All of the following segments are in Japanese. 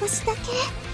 少しだけ。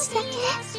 少しだけ